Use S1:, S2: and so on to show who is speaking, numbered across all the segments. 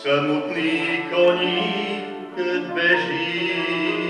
S1: Smutný koník beží.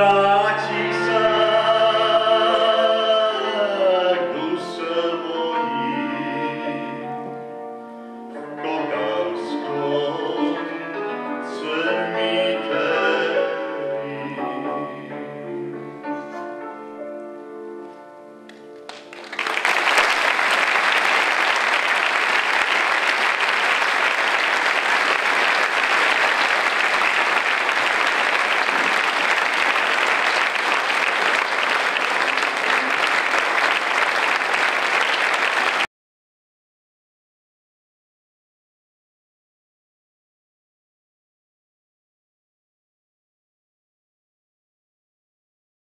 S1: Bye.